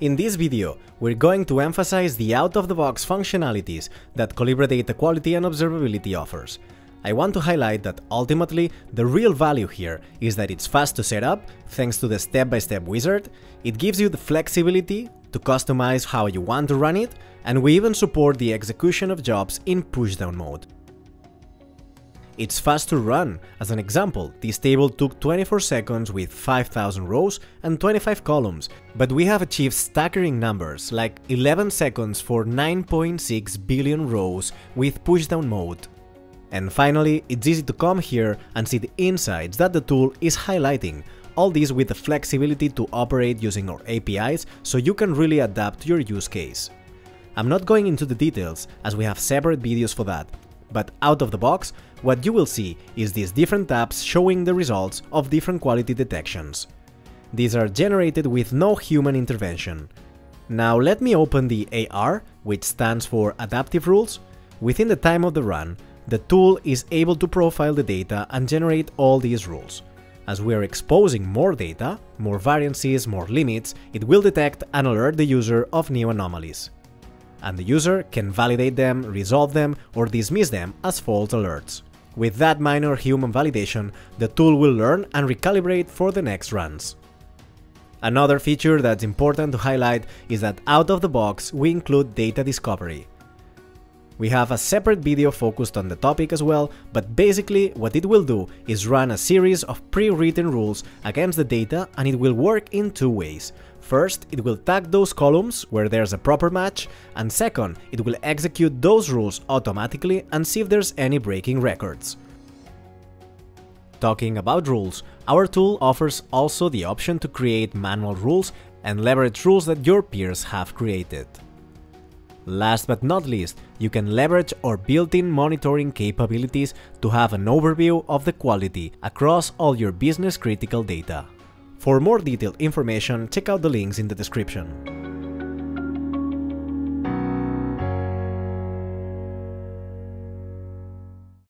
In this video, we're going to emphasize the out-of-the-box functionalities that Collibra Data Quality and Observability offers. I want to highlight that ultimately, the real value here is that it's fast to set up, thanks to the step-by-step -step wizard, it gives you the flexibility to customize how you want to run it, and we even support the execution of jobs in pushdown mode. It's fast to run. As an example, this table took 24 seconds with 5000 rows and 25 columns, but we have achieved staggering numbers like 11 seconds for 9.6 billion rows with pushdown mode. And finally, it's easy to come here and see the insights that the tool is highlighting, all this with the flexibility to operate using our APIs so you can really adapt your use case. I'm not going into the details as we have separate videos for that, but out of the box, what you will see is these different tabs showing the results of different quality detections. These are generated with no human intervention. Now let me open the AR, which stands for Adaptive Rules. Within the time of the run, the tool is able to profile the data and generate all these rules. As we are exposing more data, more variances, more limits, it will detect and alert the user of new anomalies and the user can validate them, resolve them, or dismiss them as false alerts. With that minor human validation, the tool will learn and recalibrate for the next runs. Another feature that's important to highlight is that out of the box we include data discovery. We have a separate video focused on the topic as well, but basically what it will do is run a series of pre-written rules against the data and it will work in two ways. First, it will tag those columns where there's a proper match, and second, it will execute those rules automatically and see if there's any breaking records. Talking about rules, our tool offers also the option to create manual rules and leverage rules that your peers have created. Last but not least, you can leverage our built-in monitoring capabilities to have an overview of the quality across all your business critical data. For more detailed information, check out the links in the description.